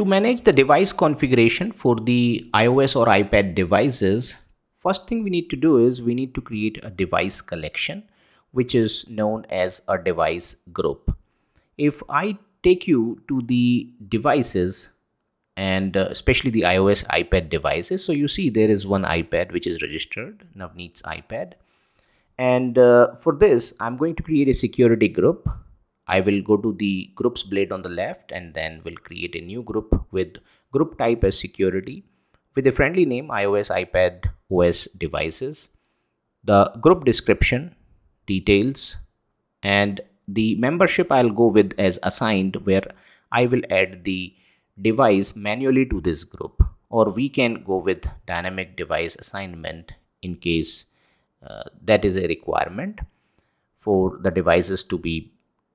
To manage the device configuration for the iOS or iPad devices, first thing we need to do is we need to create a device collection which is known as a device group. If I take you to the devices and uh, especially the iOS iPad devices, so you see there is one iPad which is registered, Navneet's iPad. And uh, for this, I'm going to create a security group I will go to the groups blade on the left and then we'll create a new group with group type as security with a friendly name iOS iPad OS devices. The group description, details and the membership I'll go with as assigned where I will add the device manually to this group or we can go with dynamic device assignment in case uh, that is a requirement for the devices to be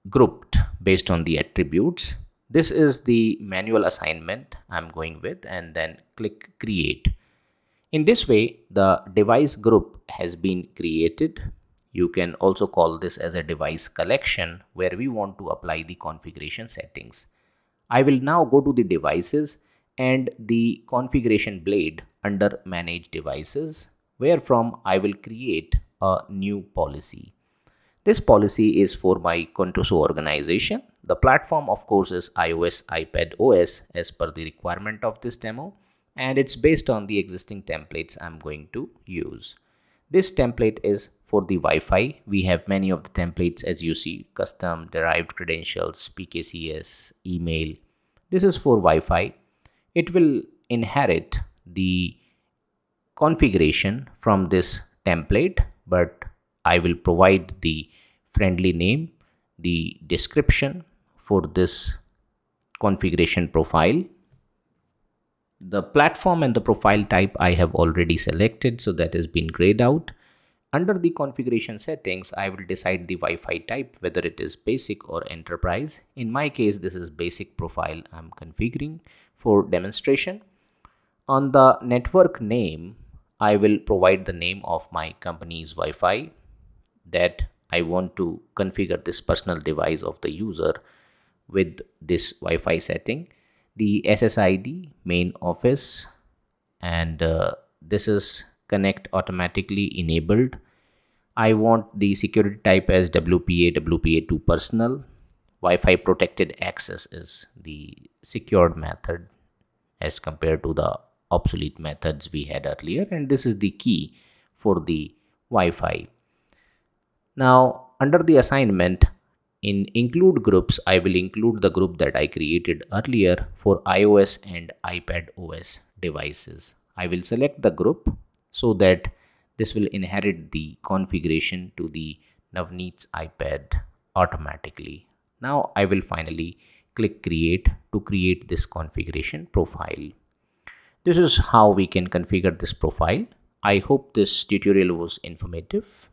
grouped based on the attributes. This is the manual assignment I'm going with and then click create. In this way, the device group has been created. You can also call this as a device collection where we want to apply the configuration settings. I will now go to the devices and the configuration blade under manage devices where from I will create a new policy. This policy is for my Contoso organization. The platform of course is iOS iPad OS as per the requirement of this demo and it's based on the existing templates I'm going to use. This template is for the Wi-Fi. We have many of the templates as you see custom derived credentials, PKCS, email. This is for Wi-Fi. It will inherit the configuration from this template but I will provide the friendly name, the description for this configuration profile. The platform and the profile type I have already selected so that has been grayed out. Under the configuration settings, I will decide the Wi-Fi type whether it is basic or enterprise. In my case, this is basic profile I'm configuring for demonstration. On the network name, I will provide the name of my company's Wi-Fi that I want to configure this personal device of the user with this Wi-Fi setting. The SSID main office and uh, this is connect automatically enabled. I want the security type as WPA WPA2 personal. Wi-Fi protected access is the secured method as compared to the obsolete methods we had earlier and this is the key for the Wi-Fi now under the assignment in include groups, I will include the group that I created earlier for iOS and iPad OS devices. I will select the group so that this will inherit the configuration to the Navneet's iPad automatically. Now I will finally click create to create this configuration profile. This is how we can configure this profile. I hope this tutorial was informative.